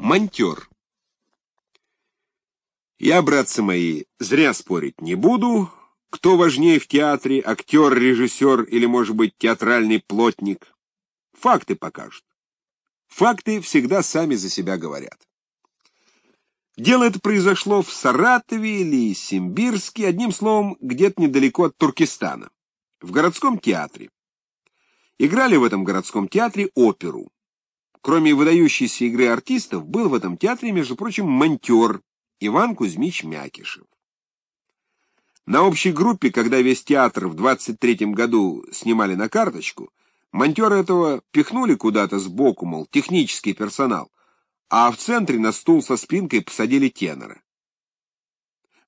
Монтер. Я, братцы мои, зря спорить не буду, кто важнее в театре, актер, режиссер или, может быть, театральный плотник. Факты покажут. Факты всегда сами за себя говорят. Дело это произошло в Саратове или Симбирске, одним словом, где-то недалеко от Туркестана, в городском театре. Играли в этом городском театре оперу. Кроме выдающейся игры артистов, был в этом театре, между прочим, монтер Иван Кузьмич Мякишев. На общей группе, когда весь театр в 23-м году снимали на карточку, монтера этого пихнули куда-то сбоку, мол, технический персонал, а в центре на стул со спинкой посадили тенора.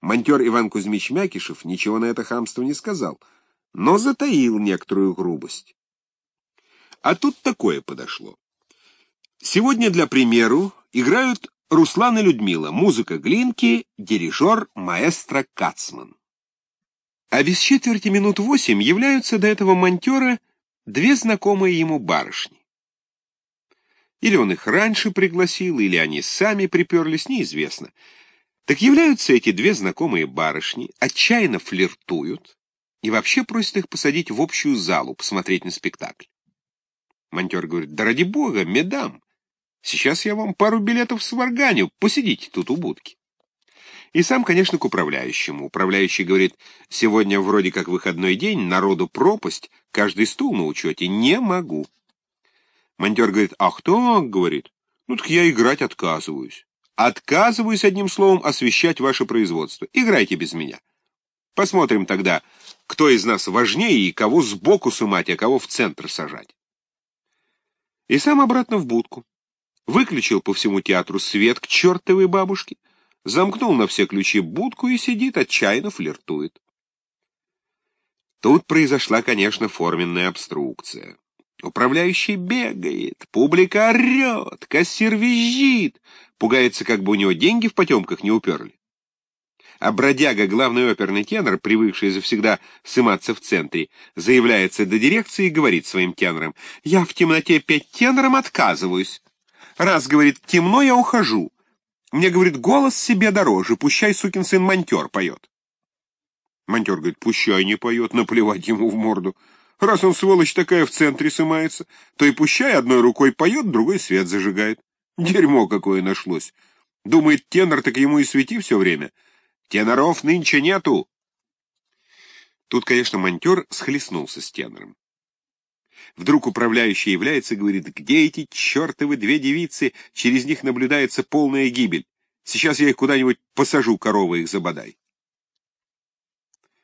Монтер Иван Кузьмич Мякишев ничего на это хамство не сказал, но затаил некоторую грубость. А тут такое подошло. Сегодня, для примеру, играют Руслан и Людмила, музыка Глинки, дирижер маэстро Кацман. А без четверти минут восемь являются до этого монтера две знакомые ему барышни. Или он их раньше пригласил, или они сами приперлись, неизвестно. Так являются эти две знакомые барышни, отчаянно флиртуют и вообще просят их посадить в общую залу, посмотреть на спектакль. Монтер говорит, да ради бога, медам, Сейчас я вам пару билетов сварганю, посидите тут у будки. И сам, конечно, к управляющему. Управляющий говорит, сегодня вроде как выходной день, народу пропасть, каждый стул на учете, не могу. Монтер говорит, ах так, говорит, ну так я играть отказываюсь. Отказываюсь, одним словом, освещать ваше производство. Играйте без меня. Посмотрим тогда, кто из нас важнее и кого сбоку сымать, а кого в центр сажать. И сам обратно в будку выключил по всему театру свет к чертовой бабушке, замкнул на все ключи будку и сидит, отчаянно флиртует. Тут произошла, конечно, форменная обструкция. Управляющий бегает, публика орет, кассир визжит, пугается, как бы у него деньги в потемках не уперли. А бродяга, главный оперный тенор, привыкший завсегда сыматься в центре, заявляется до дирекции и говорит своим тенорам, «Я в темноте петь тенором отказываюсь». Раз, говорит, темно, я ухожу. Мне, говорит, голос себе дороже, пущай сукин сын монтер поет. Монтер говорит, пущай не поет, наплевать ему в морду. Раз он, сволочь такая, в центре сымается, то и пущай одной рукой поет, другой свет зажигает. Дерьмо какое нашлось. Думает, тенор, так ему и свети все время. Теноров нынче нету. Тут, конечно, монтер схлестнулся с тенором. Вдруг управляющий является и говорит, где эти чертовы две девицы, через них наблюдается полная гибель. Сейчас я их куда-нибудь посажу, корова их забодай.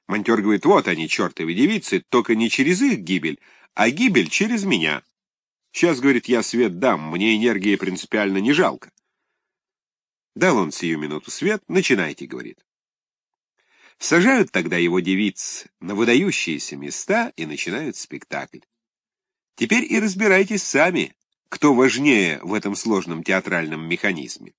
Монтер говорит, вот они, чертовы девицы, только не через их гибель, а гибель через меня. Сейчас, говорит, я свет дам, мне энергии принципиально не жалко. Дал он сию минуту свет, начинайте, говорит. Сажают тогда его девиц на выдающиеся места и начинают спектакль. Теперь и разбирайтесь сами, кто важнее в этом сложном театральном механизме.